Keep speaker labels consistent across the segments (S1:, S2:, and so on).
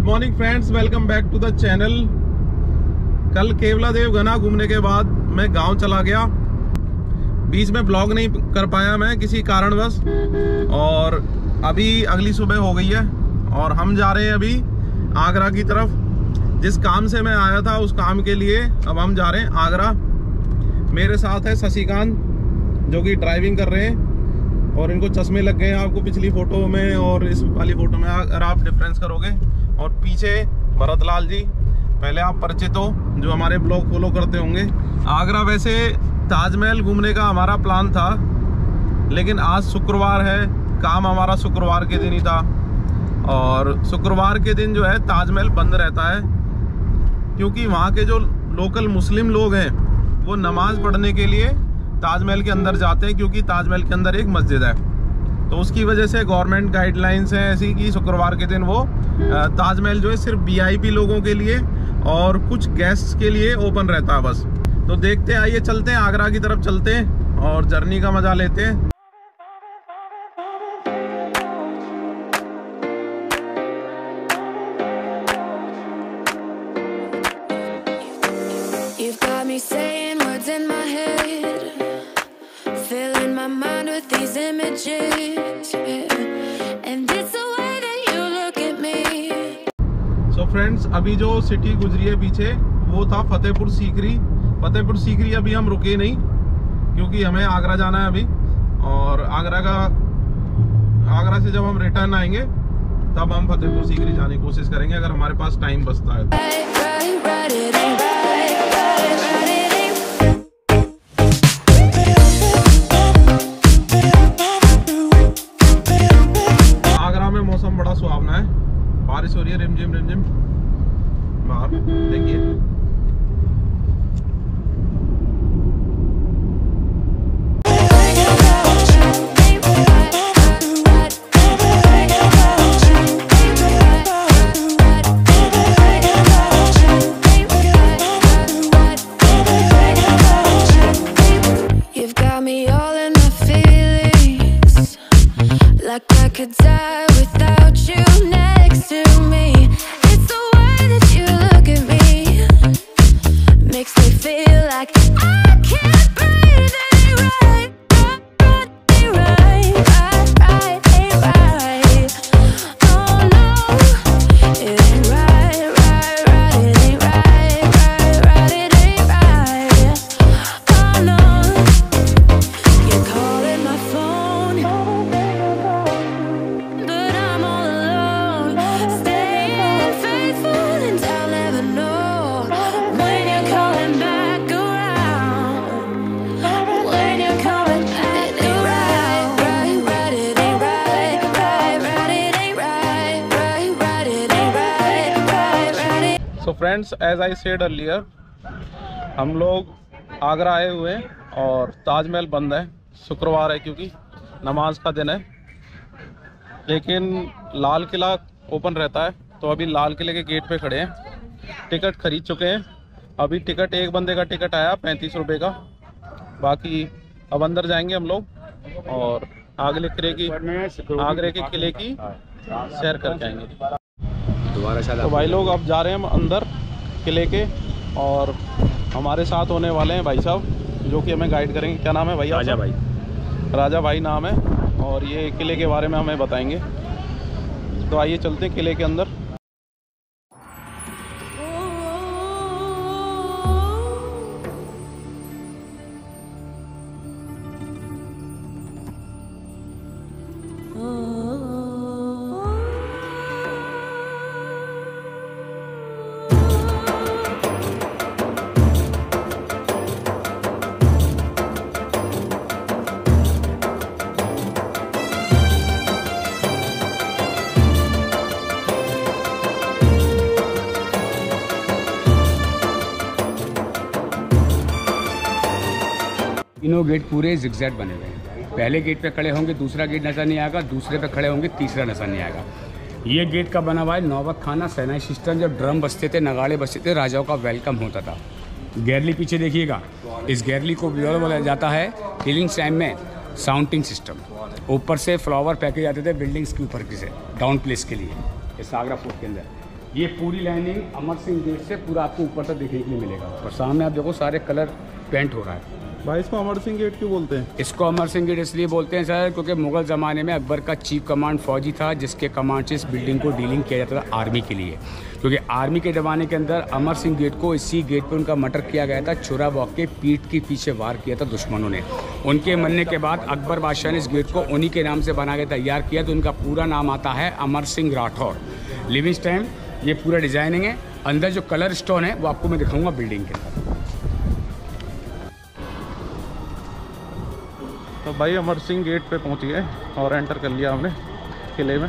S1: Good morning friends welcome back to the channel कल केवला देव घना घूमने के बाद मैं गाँव चला गया। बीच में ब्लॉग नहीं कर पाया मैं किसी कारणवश। और अभी अगली सुबह हो गई है और हम जा रहे हैं अभी आगरा की तरफ़। जिस काम से मैं आया था, उस काम के लिए अब हम जा रहे हैं आगरा। मेरे साथ है शशिकांत, जो कि ड्राइविंग कर रहे हैं। और इनको चश्मे लग गए हैं आपको पिछली फ़ोटो में और इस वाली फ़ोटो में। अगर आप डिफरेंस करोगे और पीछे भरत लाल जी, पहले आप परिचित हो, जो हमारे ब्लॉग फॉलो करते होंगे। आगरा वैसे ताजमहल घूमने का हमारा प्लान था, लेकिन आज शुक्रवार है, काम हमारा शुक्रवार के दिन ही था। और शुक्रवार के दिन जो है, ताजमहल बंद रहता है, क्योंकि वहाँ के जो लोकल मुस्लिम लोग हैं, वो नमाज़ पढ़ने के लिए ताजमहल के अंदर जाते हैं, क्योंकि ताजमहल के अंदर एक मस्जिद है। तो उसकी वजह से गवर्नमेंट गाइडलाइंस हैं ऐसी कि शुक्रवार के दिन वो ताजमहल जो है सिर्फ़ वीआईपी लोगों के लिए और कुछ गेस्ट्स के लिए ओपन रहता है बस। तो देखते आइए चलते हैं, आगरा की तरफ़ चलते हैं और जर्नी का मज़ा लेते हैं। फ्रेंड्स अभी जो सिटी गुजरी है पीछे, वो था फतेहपुर सीकरी। फतेहपुर सीकरी अभी हम रुके नहीं, क्योंकि हमें आगरा जाना है अभी। और आगरा का, आगरा से जब हम रिटर्न आएँगे, तब हम फतेहपुर सीकरी जाने की कोशिश करेंगे, अगर हमारे पास टाइम बचता है एज आई सेड अर्लियर हम लोग आगरा आए हुए हैं और ताजमहल बंद है। शुक्रवार है क्योंकि नमाज़ का दिन है। लेकिन लाल किला ओपन रहता है तो अभी लाल किले के गेट पे खड़े हैं। टिकट खरीद चुके हैं। अभी टिकट एक बंदे का टिकट आया पैंतीस रुपये का। बाकी अब अंदर जाएँगे हम लोग और आगरे किले की आगरे के किले की सैर
S2: दोबारा शायद
S1: तो भाई लोग अब जा रहे हैं हम अंदर। किले के और हमारे साथ होने वाले हैं भाई साहब जो कि हमें गाइड करेंगे। क्या नाम है भाई
S2: राजा भाई।
S1: राजा भाई नाम है और ये किले के बारे में हमें बताएँगे। तो आइए चलते हैं किले के अंदर।
S2: तीनों गेट पूरे जिगजैग बने हुए हैं। पहले गेट पे खड़े होंगे, दूसरा गेट नज़र नहीं आएगा, दूसरे पे खड़े होंगे, तीसरा नज़र नहीं आएगा। ये गेट का बना हुआ है नौबत खाना सेनाई सिस्टम जब ड्रम बजते थे, नगाड़े बजते थे, राजाओं का वेलकम होता था। गैरली पीछे देखिएगा। इस गैरली को ब्योर बोला जाता है हीलिंग टाइम में साउंडिंग सिस्टम ऊपर से फ्लावर फेंके जाते थे बिल्डिंग्स के ऊपर से डाउन प्लेस के लिए इस आगरा फोर्ट के अंदर। ये पूरी लाइनिंग अमर सिंह गेट से पूरा आपको ऊपर तक देखने के लिए मिलेगा। और सामने आप देखो, सारे कलर पेंट हो रहा है।
S1: भाई, इसको अमर सिंह गेट क्यों बोलते हैं?
S2: इसको अमर सिंह गेट इसलिए बोलते हैं सर, क्योंकि मुगल ज़माने में अकबर का चीफ कमांड फौजी था, जिसके कमांड से इस बिल्डिंग को डीलिंग किया जाता था आर्मी के लिए। क्योंकि आर्मी के ज़माने के अंदर अमर सिंह गेट को इसी गेट पर उनका मटर किया गया था छुरा वॉक के पीठ के पीछे वार किया था दुश्मनों ने। उनके मरने के बाद अकबर बादशाह ने इस गेट को उन्हीं के नाम से बना के तैयार किया तो उनका पूरा नाम आता है अमर सिंह राठौर। लिविंग टाइम ये पूरा डिज़ाइनिंग है। अंदर जो कलर स्टोन है, वो आपको मैं दिखाऊँगा बिल्डिंग के
S1: तो भाई अमर सिंह गेट पे पहुँच गए और एंटर कर लिया हमने किले में।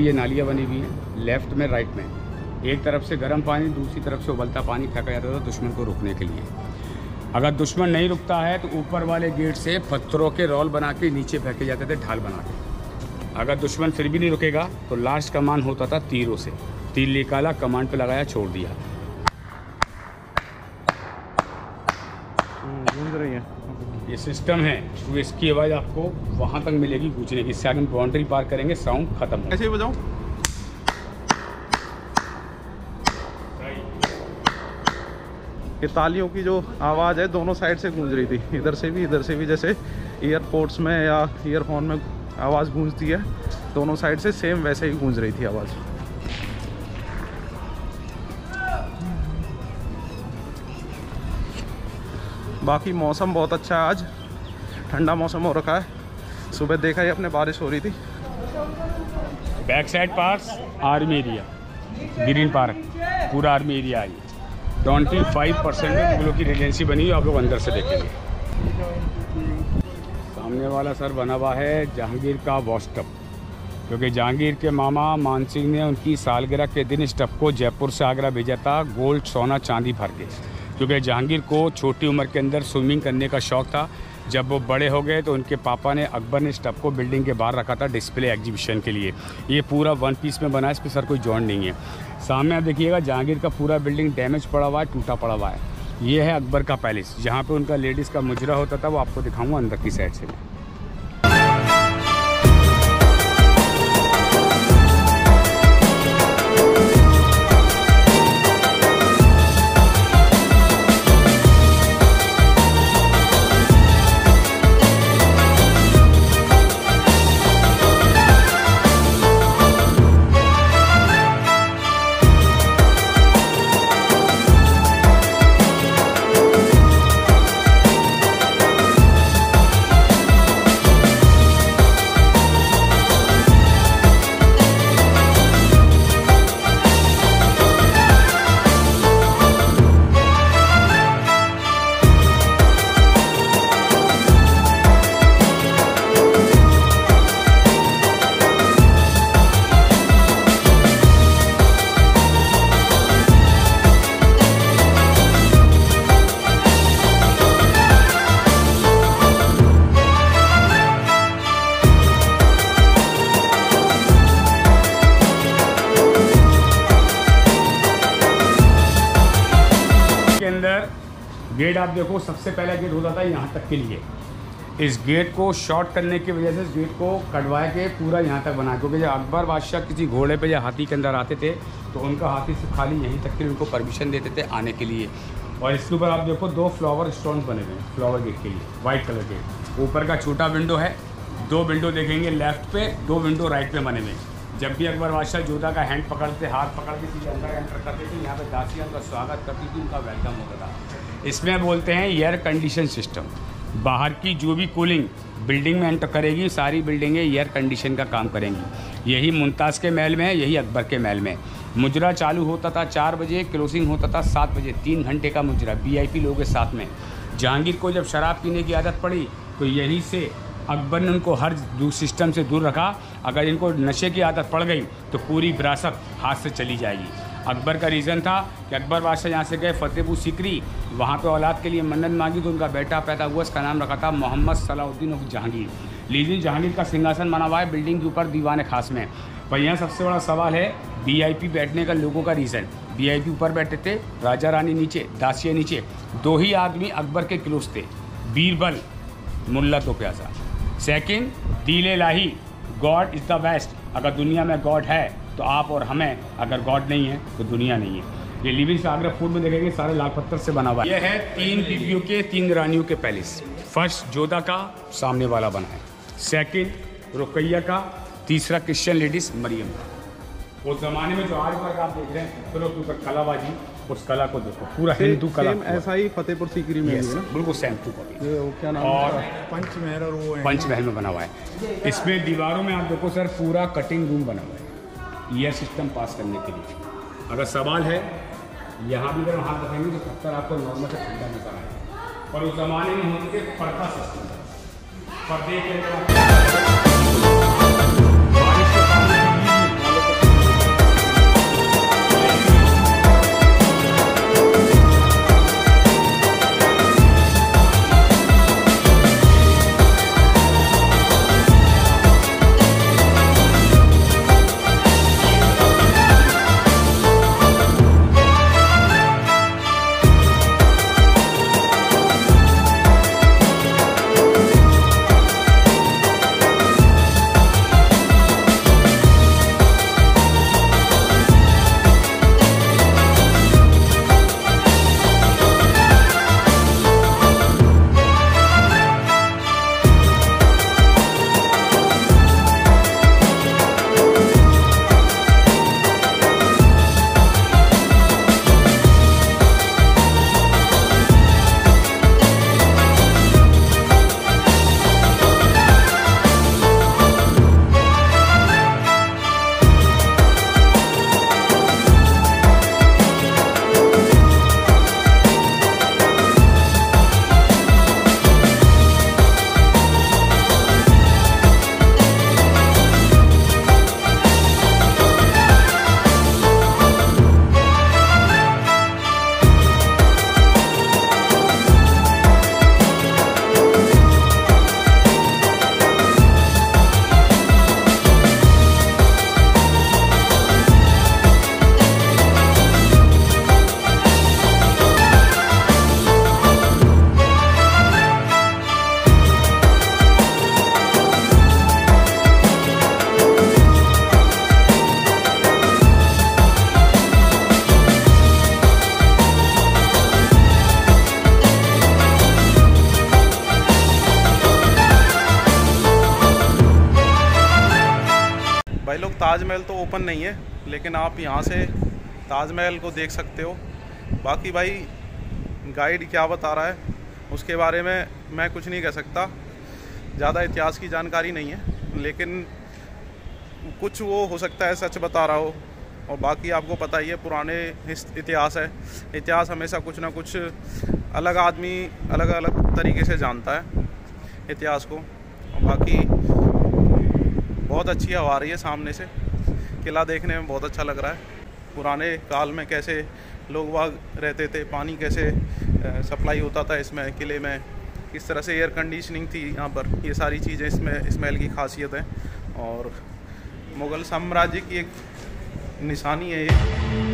S2: की ये नालियाँ बनी हुई हैं लेफ़्ट में राइट में। एक तरफ़ से गर्म पानी, दूसरी तरफ़ से उबलता पानी फेंका जाता था दुश्मन को रोकने के लिए। अगर दुश्मन नहीं रुकता है तो ऊपर वाले गेट से पत्थरों के रोल बना के नीचे फेंके जाते थे, ढाल बना के। अगर दुश्मन फिर भी नहीं रुकेगा तो लास्ट कमान होता था तीरों से। तीर निकाला कमान पे लगाया, छोड़ दिया।
S1: गूंज रही है।
S2: ये सिस्टम है तो इसकी आवाज़ आपको वहाँ तक मिलेगी गूंजने की। इससे आगे बाउंड्री पार करेंगे साउंड खत्म
S1: ऐसे ही बजाऊं? ये तालियों की जो आवाज़ है, दोनों साइड से गूंज रही थी। इधर से भी, इधर से भी, जैसे ईयरपोर्ट्स में या ईयरफोन में आवाज़ गूंजती है, दोनों साइड से सेम वैसे ही गूंज रही थी आवाज़। बाकी मौसम बहुत अच्छा है आज। ठंडा मौसम हो रखा है। सुबह देखा ही अपने, बारिश हो रही थी।
S2: Back side park army area green park पूरा आर्मी एरिया है ट्वेंटी फाइव परसेंट में मुगलों की रेजेंसी बनी हुई आप लोग अंदर से देखेंगे। सामने वाला सर बना हुआ है जहांगीर का टब क्योंकि जहांगीर के मामा मान सिंह ने उनकी सालगिरह के दिन इस टब को जयपुर से आगरा भेजा था। गोल्ड, सोना, चांदी भर के। क्योंकि जहांगीर को छोटी उम्र के अंदर स्विमिंग करने का शौक़ था। जब वो बड़े हो गए तो उनके पापा ने अकबर ने इस टब को बिल्डिंग के बाहर रखा था डिस्प्ले एग्जीबिशन के लिए। ये पूरा वन पीस में बना है इस पर सर कोई जॉइंट नहीं है। सामने आप देखिएगा, जहांगीर का पूरा बिल्डिंग डैमेज पड़ा हुआ है, टूटा पड़ा हुआ है। ये है अकबर का पैलेस जहाँ पर उनका लेडीज़ का मुजरा होता था, वो आपको दिखाऊँगा अंदर की साइड से। गेट आप देखो, सबसे पहला गेट होता था यहाँ तक के लिए। इस गेट को शॉर्ट करने की वजह से इस गेट को कटवा के पूरा यहाँ तक बना क्योंकि जब अकबर बादशाह किसी घोड़े पे या हाथी के अंदर आते थे तो उनका हाथी से खाली यहीं तक के लिए उनको परमिशन देते थे आने के लिए। और इसके ऊपर आप देखो, दो फ्लावर स्टोन बने हुए फ्लावर गेट के लिए वाइट कलर के ऊपर का छोटा विंडो है, दो विंडो देखेंगे लेफ़्ट पे दो विंडो राइट पे बने हुए जब भी अकबर बादशाह जोधा का हैंड पकड़ते, हाथ पकड़ के सीधे अंदर एंटर करते थे, यहाँ पे दासियाँ उनका स्वागत करती थी, उनका वेलकम होता था। इसमें बोलते हैं एयर कंडीशन सिस्टम बाहर की जो भी कूलिंग बिल्डिंग में एंटर करेगी, सारी बिल्डिंगें एयर कंडीशन का काम करेंगी. यही मुमताज़ के महल में है, यही अकबर के महल में मुजरा चालू होता था चार बजे क्लोजिंग होता था सात बजे, तीन घंटे का मुजरा. वीआईपी लोगों के साथ में. जहांगीर को जब शराब पीने की आदत पड़ी तो यहीं से अकबर ने उनको हर सिस्टम से दूर रखा. अगर इनको नशे की आदत पड़ गई तो पूरी विरासत हाथ से चली जाएगी. अकबर का रीज़न था कि अकबर बादशाह यहाँ से गए, फतेहपुर सिकरी, वहाँ पे औलाद के लिए मन्नत मांगी तो उनका बेटा पैदा हुआ, उसका नाम रखा था मोहम्मद सलाउद्दीन उर्फ़ जहांगीर। लीजिए, जहांगीर का सिंहासन बना हुआ है बिल्डिंग के ऊपर, दीवान खास में। पर यहाँ सबसे बड़ा सवाल है वीआईपी बैठने का लोगों का रीज़न वीआईपी ऊपर बैठे थे, राजा रानी नीचे, दासिया नीचे, दो ही आदमी अकबर के क्लोज थे, बीरबल, मुल्ला तो प्यासा सेकंड दिल लाही गॉड इज़ द बेस्ट अगर दुनिया में गॉड है तो आप और हमें अगर गॉड नहीं है तो दुनिया नहीं है। ये लिविंग आगरा फ़ूड में देखेंगे सारे लाल पत्थर से बना हुआ है। ये है तीन बीबियों के तीन रानियों के पैलेस। फ़र्स्ट जोधा का सामने वाला बना है। सेकंड रुकैया का। तीसरा क्रिश्चियन लेडीज़ मरियम का। उस जमाने में जो आज तक आप देख रहे हैं फिर उसके ऊपर कलाबाजी उस कला को देखो। पूरा हिंदू कला
S1: ऐसा ही फतेहपुर सीकरी में
S2: Yes,
S1: है
S2: बिल्कुल सेम टू कॉपी
S1: क्या नाम
S2: और
S3: पंचमहल और वो
S2: पंचमहल में बना हुआ है। इसमें दीवारों में आप देखो सर पूरा कटिंग रूम बना हुआ है। ईयर सिस्टम पास करने के लिए। अगर सवाल है, यहाँ भी अगर हम हाथ रखेंगे तो पत्थर आपको नॉर्मल से ठंडा नज़र आएगा। पर उस जमाने में होते थे पर्दा सिस्टम पर्दे के अंदर
S1: ओपन नहीं है, लेकिन आप यहाँ से ताजमहल को देख सकते हो। बाकी भाई गाइड क्या बता रहा है, उसके बारे में मैं कुछ नहीं कह सकता। ज़्यादा इतिहास की जानकारी नहीं है, लेकिन कुछ वो हो सकता है, सच बता रहा हो। और बाकी आपको पता ही है, पुराने इतिहास है। इतिहास हमेशा कुछ ना कुछ अलग आदमी अलग अलग तरीके से जानता है, इतिहास को। और बाकी बहुत अच्छी हवा रही है सामने से। किला देखने में बहुत अच्छा लग रहा है। पुराने काल में कैसे लोग वाग रहते थे, पानी कैसे सप्लाई होता था इसमें, किले में, किस तरह से एयर कंडीशनिंग थी यहाँ पर, ये सारी चीज़ें इसमें स्मेल की खासियत है। और मुग़ल साम्राज्य की एक निशानी है ये।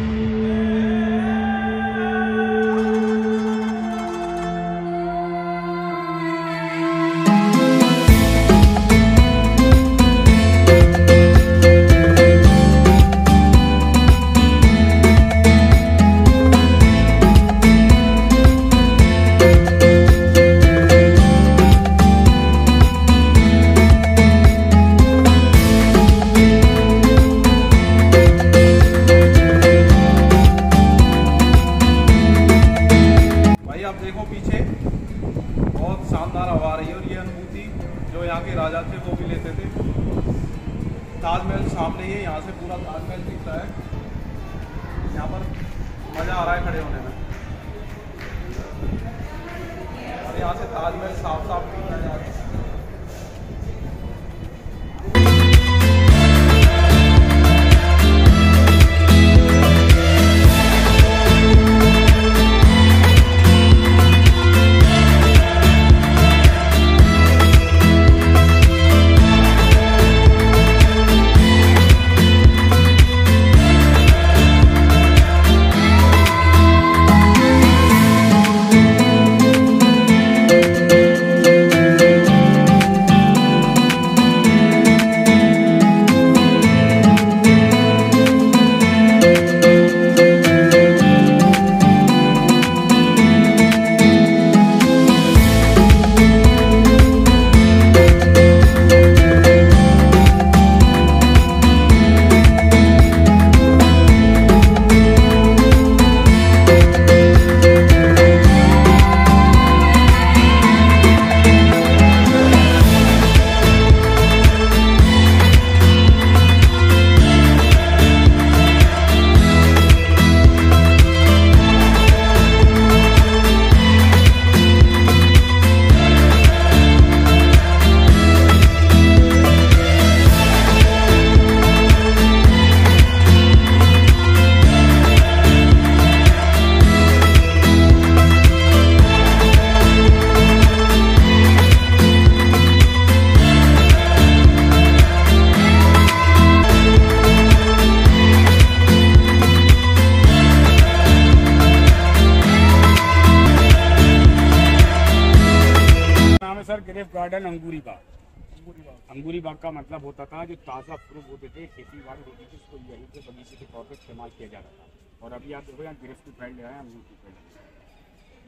S2: मतलब होता था जो ताज़ा फ्रूट होते थे, खेती बाड़ी होती थी, उसको यहीं के बगीचे के तौर पर इस्तेमाल किया जाता था। और अभी आप देखो यहाँ गिरफ्त की फैल रहा है अंगूर की फैल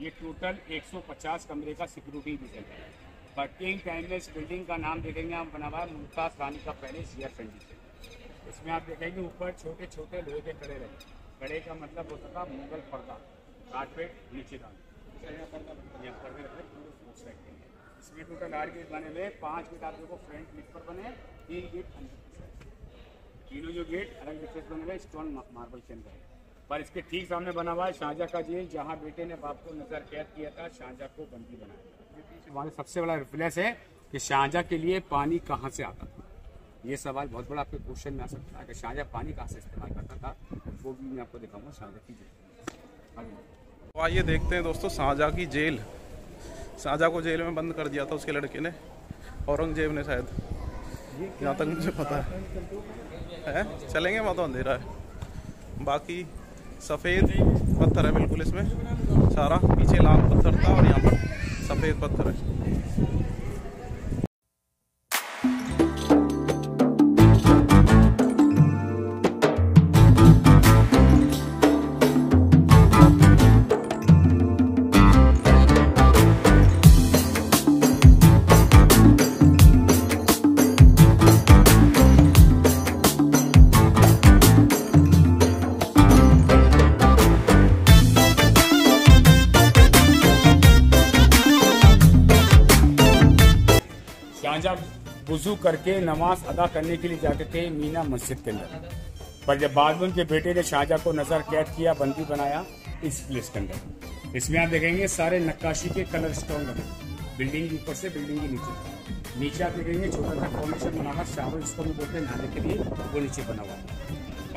S2: ये टोटल 150 कमरे का सिक्योरिटी भी है। वर्किंग टाइम में इस बिल्डिंग का नाम देखेंगे हम, बना हुआ है मुमताज़ रानी का पैलेस एयर कंडीशन इसमें आप देखेंगे ऊपर छोटे छोटे लोहे के कड़े रहे। कड़े का मतलब होता था मुगल पर्दा, कारपेट नीचे यहाँ पर्दे रखे रखते इसमें टोटल आठ गेट बने हुए पाँच गेट आप देखो फ्रंट लिप पर बने तीन गेट तीनों जो गेट अलग डिफरेंस बने हुए स्टोन मार्बल के अंदर पर इसके ठीक सामने बना हुआ है शाहजहा का जेल जहाँ बेटे ने बाप को नज़र कैद किया था शाहजहा को बंदी बनाया। हमारे सबसे बड़ा रिफ्लेक्स है कि शाहजहा के लिए पानी कहाँ से आता था? ये सवाल बहुत बड़ा आपके क्वेश्चन में आ सकता है। कि शाहजहा पानी कहाँ से इस्तेमाल करता था वो भी मैं आपको दिखाऊँगा शाहजहा की जेल।
S1: तो आइए देखते हैं दोस्तों शाहजहाँ की जेल। शाहजहाँ को जेल में बंद कर दिया था उसके लड़के ने औरंगज़ेब ने शायद। यहाँ तक मुझे पता है। है? चलेंगे वहाँ तो अंधेरा है। बाकी सफ़ेद पत्थर है बिल्कुल इसमें। सारा, पीछे लाल पत्थर था और यहाँ पर सफ़ेद पत्थर है।
S2: करके नमाज़ अदा करने के लिए जाते थे मीना मस्जिद के अंदर। पर जब बाद में उनके बेटे ने शाहजहा को नज़र कैद किया, बंदी बनाया इस प्लेस के अंदर। इसमें आप देखेंगे सारे नक्काशी के कलर स्टोन लगे बिल्डिंग के ऊपर से बिल्डिंग के नीचे नीचे आप देखेंगे छोटा सा फॉर्मेशन बना हुआ शावर बोलते नहाने के लिए, वो नीचे बना हुआ।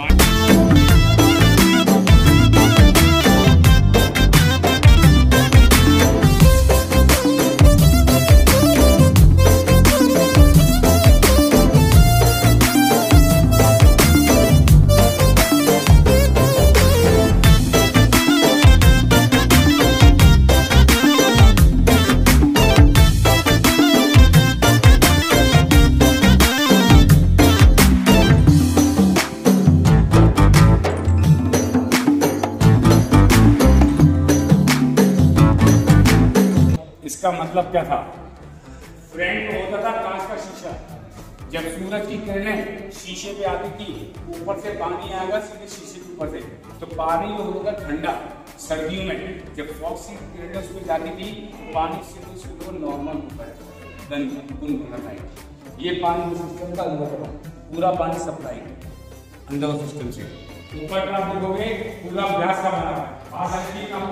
S2: है शीशे पे आती थी, ऊपर से पानी आएगा, सीधे शीशे के ऊपर से। तो पानी जो होगा ठंडा, सर्दियों में। जब फॉक्स किरणें उसमें जाती थी, पानी सीधे नॉर्मल ऊपर देन गुनगुनाता ये पानी सिस्टम का अंदर पूरा पानी सप्लाई अंदर सिस्टम से। ऊपर का आप देखोगे पूरा ग्लास का बना हुआ है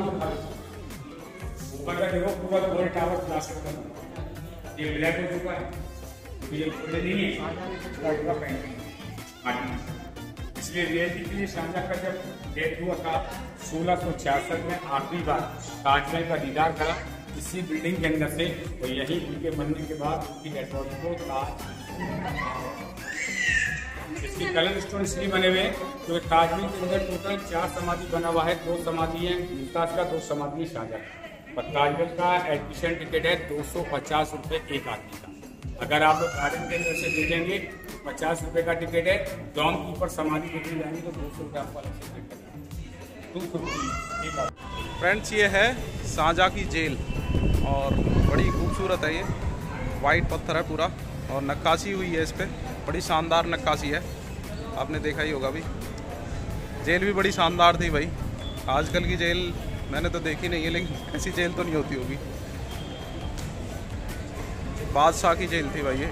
S2: होता है। ऊपर का देखो, पूरा गोल टावर ग्लास का बना है। ये ब्लैक हो चुका है, ये गोल्डन नहीं है पूरा पूरा आर्टिस्ट इसलिए रियलिटी के लिए शाहजहाँ का जब डेथ हुआ था, सोलह सौ छियासठ में आखिरी बार ताजमहल का दीदार करा। इसी बिल्डिंग के अंदर से और यही उनके बनने के बाद उनकी डेड बॉडी को ताज इसके कलर स्टोन इसलिए बने हुए हैं क्योंकि ताजमहल के अंदर टोटल चार समाधि बना हुआ है, दो समाधि है, मुमताज़ का, दो समाधि है शाहजहाँ पर ताजमहल का एडमिशन टिकट है दो सौ पचास रुपये एक आदमी का। अगर आप लोग गार्डन के अंदर से देखेंगे पचास रुपये का टिकट है, डॉम के ऊपर समाधि देखने जाएँगे तो दो सौ रुपये आपको अलग से टिकट
S1: फ्रेंड्स ये है शाहजहाँ की जेल। और बड़ी खूबसूरत है ये। वाइट पत्थर है पूरा। और नक्काशी हुई है इस पर बड़ी शानदार नक्काशी है। आपने देखा ही होगा अभी। जेल भी बड़ी शानदार थी भाई। आजकल की जेल मैंने तो देखी नहीं है, लेकिन ऐसी जेल तो नहीं होती होगी। बादशाह की जेल थी भाई ये।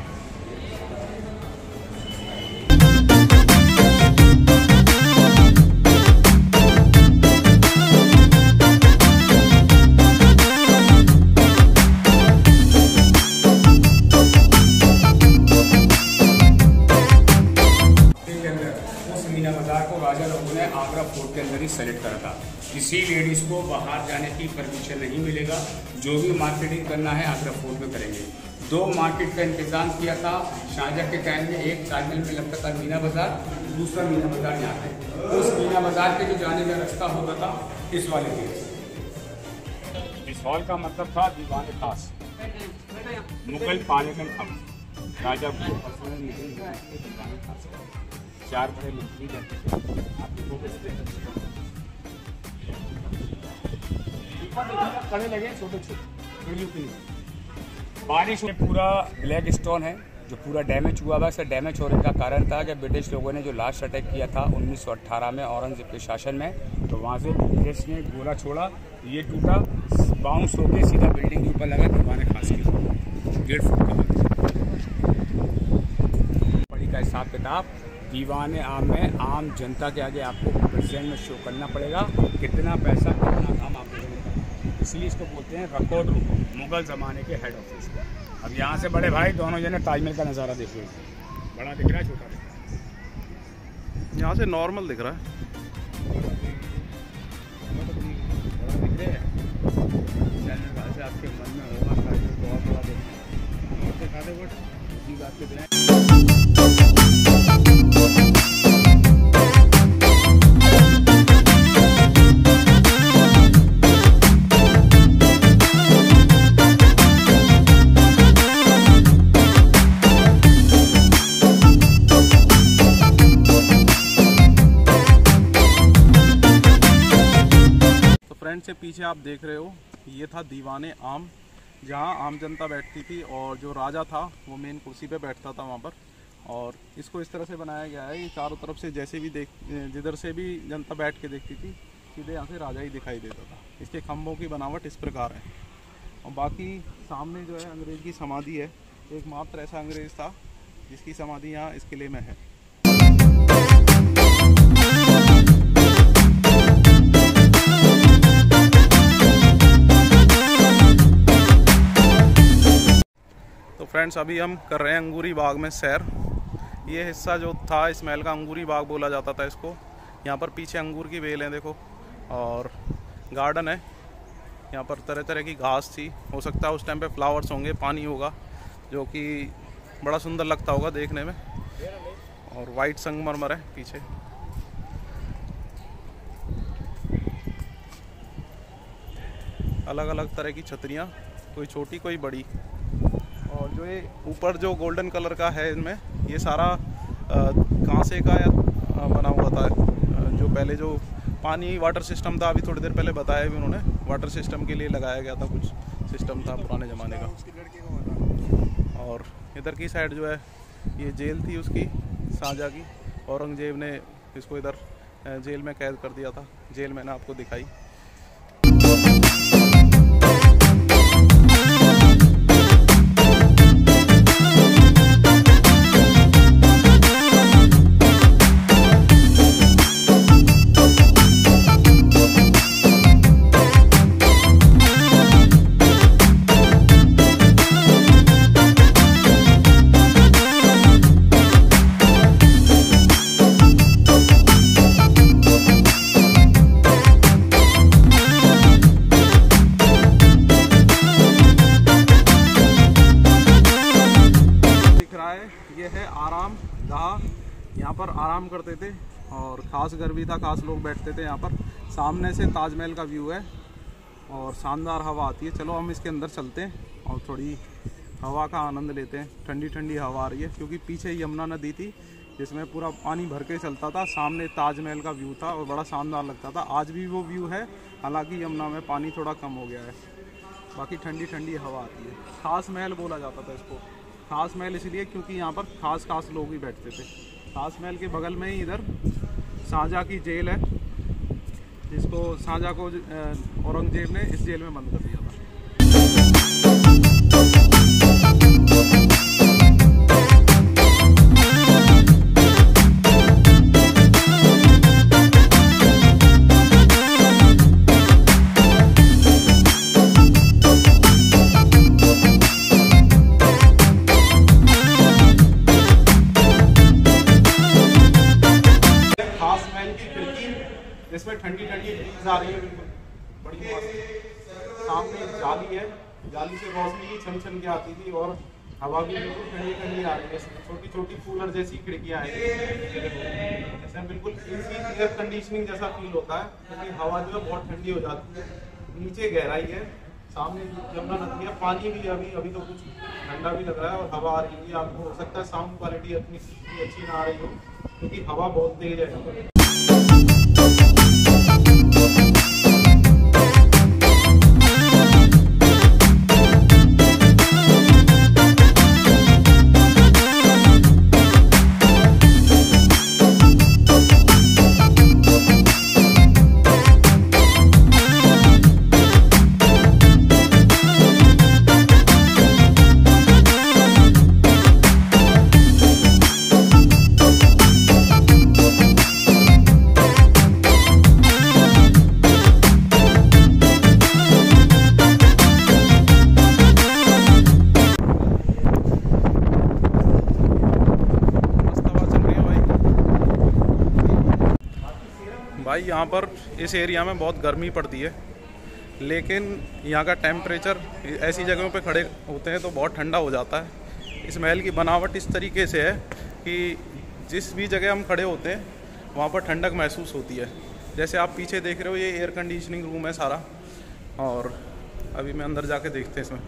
S2: सेलेक्ट करा था। किसी लेडीज़ को बाहर जाने की परमिशन नहीं मिलेगा। जो भी मार्केटिंग करना है, आगरा फोर्ट में करेंगे। दो मार्केट का इंतज़ाम किया था। शाहजहाँ के टाइम में एक ताजमहल में लगता था मीना बाज़ार, दूसरा मीना बाज़ार यहाँ पे। उस मीना बाज़ार के जो जाने का रास्ता होता था, इस वाले गेट इस हॉल का मतलब था दीवान खास मुगल पालेकन खम राजा चार बड़े मंत्री कड़े लगे छोटे छोटे। बारिश में पूरा ब्लैक स्टोन है जो पूरा डैमेज हुआ हुआ है। डैमेज होने का कारण था कि ब्रिटिश लोगों ने जो लास्ट अटैक किया था 1918 में औरंगज़ेब के शासन में तो वहाँ से ब्रिटिश ने गोला छोड़ा ये टूटा बाउंस होके सीधा बिल्डिंग के ऊपर लगा दीवाने खास की डेढ़ फुट का बड़ी का हिसाब किताब दीवाने आम में आम जनता के आगे आपको प्रेजेंट में शो करना पड़ेगा कितना पैसा कितना काम आप लोगों ने करा इसलिए इसको बोलते हैं रिकॉर्ड रूम मुगल ज़माने के हेड ऑफ़िस अब यहाँ से बड़े भाई दोनों जने ताजमहल का नज़ारा देख रहे हैं। बड़ा दिख रहा है छोटा दिख रहा है।
S1: यहाँ से नॉर्मल दिख रहा है।
S2: आपके मन में होगा बहुत बड़ा देखना बात के बिना
S1: से पीछे आप देख रहे हो, ये था दीवाने आम, जहाँ आम जनता बैठती थी और जो राजा था, वो मेन कुर्सी पे बैठता था वहाँ पर। और इसको इस तरह से बनाया गया है, ये चारों तरफ़ से जैसे भी देख, जिधर से भी जनता बैठ के देखती थी, सीधे यहाँ से राजा ही दिखाई देता था। इसके खम्भों की बनावट इस प्रकार है। और बाकी सामने जो है अंग्रेज़ की समाधि है, एकमात्र ऐसा अंग्रेज़ था, जिसकी समाधि यहाँ इस किले में है। फ्रेंड्स अभी हम कर रहे हैं अंगूरी बाग में सैर। ये हिस्सा जो था इस महल का अंगूरी बाग बोला जाता था इसको। यहाँ पर पीछे अंगूर की बेल है, देखो। और गार्डन है। यहाँ पर तरह तरह की घास थी। हो सकता है उस टाइम पे फ्लावर्स होंगे, पानी होगा, जो कि बड़ा सुंदर लगता होगा देखने में। और वाइट संगमरमर है पीछे। अलग अलग तरह की छतरियाँ, कोई छोटी, कोई बड़ी। और जो ये ऊपर जो गोल्डन कलर का है इनमें ये सारा कांसे का या बना हुआ था। जो पहले जो पानी वाटर सिस्टम था, अभी थोड़ी देर पहले बताया भी उन्होंने। वाटर सिस्टम के लिए लगाया गया था कुछ सिस्टम था पुराने ज़माने का। और इधर की साइड जो है, ये जेल थी उसकी साझा की। औरंगज़ेब ने इसको इधर जेल में कैद कर दिया था। जेल मैंने आपको दिखाई। ख़ास भी था, खास लोग बैठते थे यहाँ पर। सामने से ताजमहल का व्यू है और शानदार हवा आती है। चलो हम इसके अंदर चलते हैं और थोड़ी हवा का आनंद लेते हैं। ठंडी ठंडी हवा आ रही है, क्योंकि पीछे यमुना नदी थी, जिसमें पूरा पानी भर के चलता था। सामने ताजमहल का व्यू था और बड़ा शानदार लगता था। आज भी वो व्यू है, हालाँकि यमुना में पानी थोड़ा कम हो गया है। बाकी ठंडी ठंडी हवा आती है। खास महल बोला जाता था इसको। खास महल इसलिए क्योंकि यहाँ पर खास खास लोग ही बैठते थे। खास महल के बगल में ही इधर साझा की जेल है। जिसको साझा को औरंगज़ेब ने इस जेल में बंद कर दिया था। ही छन छन के आती थी और हवा भी बिल्कुल ठंडी ठंडी आ रही है छोटी छोटी कूलर जैसी खिड़कियाँ हैं। ऐसा बिल्कुल एसी एयर कंडीशनिंग जैसा फील होता है, क्योंकि हवा जो है बहुत ठंडी हो जाती है। नीचे गहराई है, सामने जमुना नदी है, पानी भी अभी अभी तो कुछ ठंडा भी लग रहा है और हवा आ रही है। आपको हो सकता है साउंड क्वालिटी अपनी अच्छी ना आ रही हो, क्योंकि हवा बहुत तेज है। पर इस एरिया में बहुत गर्मी पड़ती है, लेकिन यहाँ का टेम्परेचर ऐसी जगहों पे खड़े होते हैं तो बहुत ठंडा हो जाता है। इस महल की बनावट इस तरीके से है कि जिस भी जगह हम खड़े होते हैं, वहाँ पर ठंडक महसूस होती है। जैसे आप पीछे देख रहे हो, ये एयर कंडीशनिंग रूम है सारा। और अभी मैं अंदर जाके देखते हैं इसमें।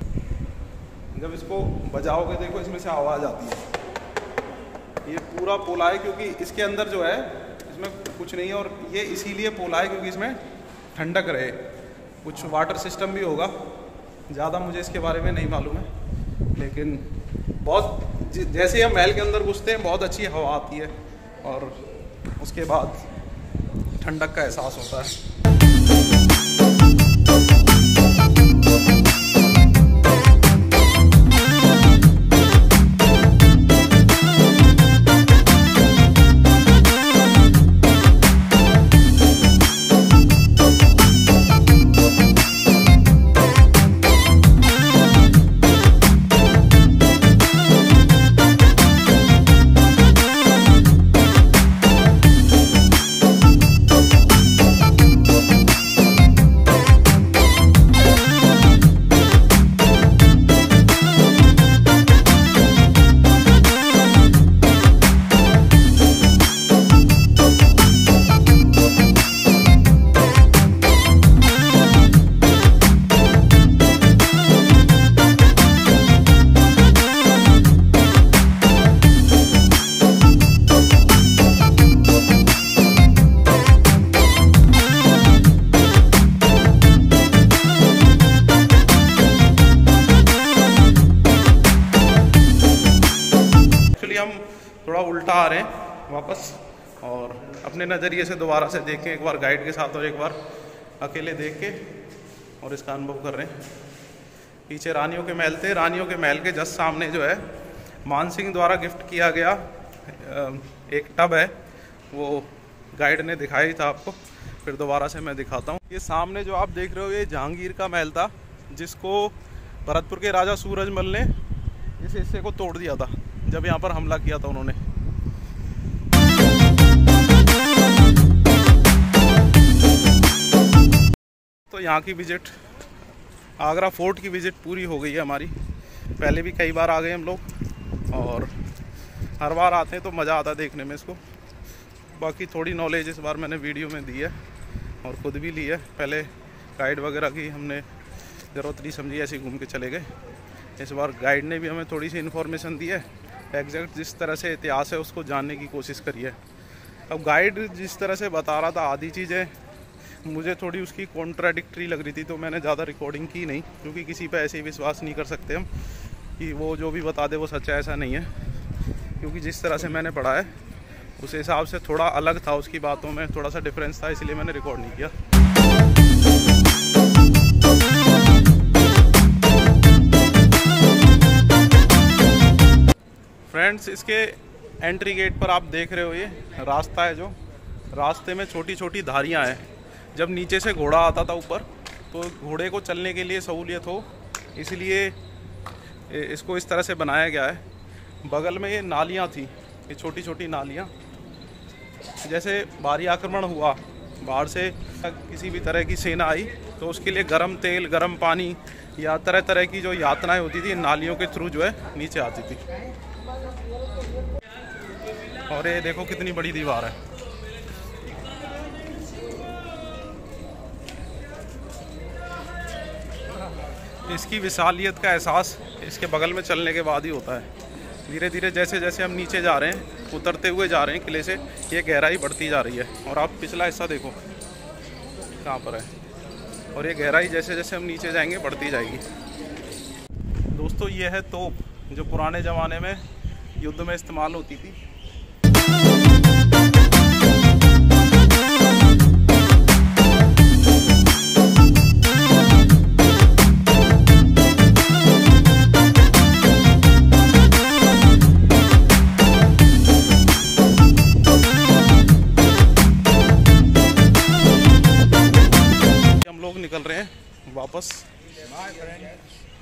S1: जब इसको बजाओगे, देखो इसमें से आवाज़ आती है। ये पूरा पोला है क्योंकि इसके अंदर जो है कुछ नहीं है और ये इसीलिए पोला है क्योंकि इसमें ठंडक रहे। कुछ वाटर सिस्टम भी होगा। ज़्यादा मुझे इसके बारे में नहीं मालूम है। लेकिन बहुत जैसे हम महल के अंदर घुसते हैं, बहुत अच्छी हवा आती है और उसके बाद ठंडक का एहसास होता है। नज़रिए से दोबारा से देखें, एक बार गाइड के साथ और एक बार अकेले देख के और इसका अनुभव कर रहे हैं। पीछे रानियों के महल थे, रानियों के महल के जस्ट सामने जो है, मान सिंह द्वारा गिफ्ट किया गया एक टब है, वो गाइड ने दिखाया था आपको, फिर दोबारा से मैं दिखाता हूँ। ये सामने जो आप देख रहे हो, ये जहांगीर का महल था, जिसको भरतपुर के राजा सूरजमल ने इस हिस्से को तोड़ दिया था, जब यहाँ पर हमला किया था उन्होंने। तो यहाँ की विज़िट आगरा फोर्ट की विज़िट पूरी हो गई है हमारी। पहले भी कई बार आ गए हम लोग, और हर बार आते हैं तो मज़ा आता है देखने में इसको। बाकी थोड़ी नॉलेज इस बार मैंने वीडियो में दी है, और ख़ुद भी ली है। पहले गाइड वगैरह की हमने ज़रूरत नहीं समझी, ऐसे घूम के चले गए। इस बार गाइड ने भी हमें थोड़ी सी इन्फॉर्मेशन दी है एग्जैक्ट जिस तरह से इतिहास है उसको जानने की कोशिश करी है। अब गाइड जिस तरह से बता रहा था, आधी चीज़ें मुझे थोड़ी उसकी कॉन्ट्राडिक्ट्री लग रही थी तो मैंने ज़्यादा रिकॉर्डिंग की नहीं क्योंकि किसी पे ऐसे ही विश्वास नहीं कर सकते हम कि वो जो भी बता दे वो सच्चा है, ऐसा नहीं है। क्योंकि जिस तरह से मैंने पढ़ा है उस हिसाब से थोड़ा अलग था उसकी बातों में थोड़ा सा डिफरेंस था इसलिए मैंने रिकॉर्ड नहीं किया। फ्रेंड्स इसके एंट्री गेट पर आप देख रहे हो ये रास्ता है जो। रास्ते में छोटी छोटी धारियाँ हैं। जब नीचे से घोड़ा आता था ऊपर तो घोड़े को चलने के लिए सहूलियत हो। इसलिए इसको इस तरह से बनाया गया है। बगल में ये नालियाँ थी, ये छोटी छोटी नालियाँ। जैसे भारी आक्रमण हुआ बाहर से किसी भी तरह की सेना आई तो उसके लिए गर्म तेल, गर्म पानी या तरह तरह की जो यातनाएँ होती थी नालियों के थ्रू जो है नीचे आती थी। और ये देखो कितनी बड़ी दीवार है। इसकी विशालियत का एहसास इसके बगल में चलने के बाद ही होता है। धीरे धीरे जैसे जैसे हम नीचे जा रहे हैं, उतरते हुए जा रहे हैं किले से, ये गहराई बढ़ती जा रही है। और आप पिछला हिस्सा देखो, कहाँ पर है। और ये गहराई जैसे जैसे हम नीचे जाएँगे, बढ़ती जाएगी। दोस्तों, ये है तोप, जो पुराने ज़माने में युद्ध में इस्तेमाल होती थी। वापस।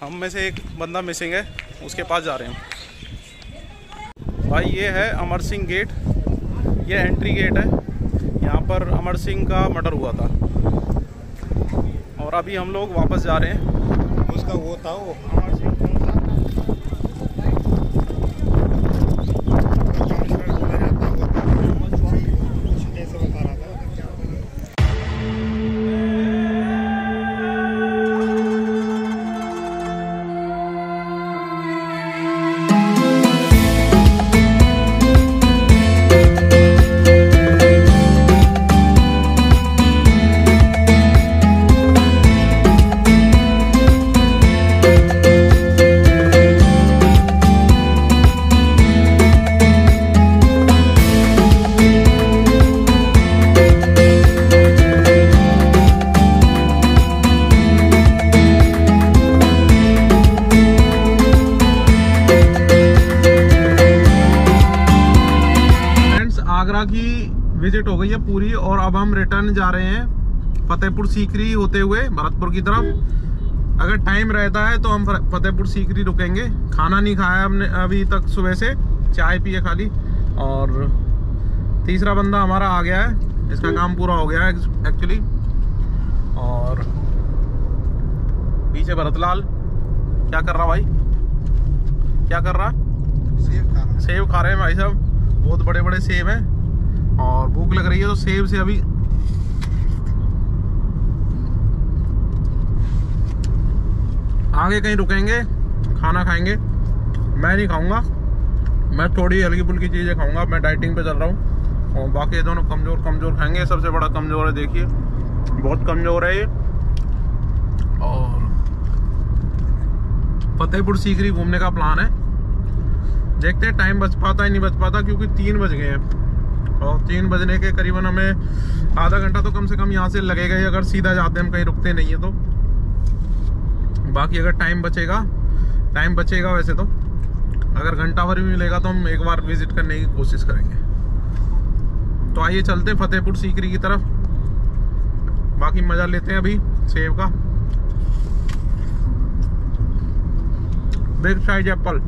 S1: हम में से एक बंदा मिसिंग है, उसके पास जा रहे हैं भाई, ये है अमर सिंह गेट ये एंट्री गेट है। यहाँ पर अमर सिंह का मर्डर हुआ था। और अभी हम लोग वापस जा रहे हैं।
S3: उसका वो था, वो
S1: विज़िट हो गई है पूरी और अब हम रिटर्न जा रहे हैं फतेहपुर सीकरी होते हुए भरतपुर की तरफ़। अगर टाइम रहता है तो हम फतेहपुर सीकरी रुकेंगे। खाना नहीं खाया हमने अभी तक सुबह से चाय पिए खाली। और तीसरा बंदा हमारा आ गया है इसका काम पूरा हो गया है एक्चुअली और पीछे भरतलाल क्या कर रहा भाई? क्या कर रहा?
S3: सेब खा रहा
S1: सेब खा रहे हैं भाई साहब। बहुत बड़े बड़े सेब हैं। और भूख लग रही है तो सेब से अभी आगे कहीं रुकेंगे, खाना खाएँगे। मैं नहीं खाऊँगा। मैं थोड़ी हल्की फुल्की चीज़ें खाऊँगा। मैं डाइटिंग पे चल रहा हूँ। और बाकी दोनों कमज़ोर कमज़ोर खाएँगे। सबसे बड़ा कमज़ोर है, देखिए। बहुत कमज़ोर है ये। और फतेहपुर सीकरी घूमने का प्लान है। देखते हैं टाइम बच पाता है, नहीं बच पाता, क्योंकि तीन बज गए हैं। और तीन बजने के करीबन हमें आधा घंटा तो कम से कम यहाँ से लगेगा ही, अगर सीधा जाते हम कहीं रुकते नहीं है तो। बाकी अगर टाइम बचेगा टाइम बचेगा वैसे तो। अगर घंटा भर भी मिलेगा तो हम एक बार विज़िट करने की कोशिश करेंगे। तो आइए चलते हैं फतेहपुर सीकरी की तरफ़। बाकी मज़ा लेते हैं अभी सेब का। Big size Apple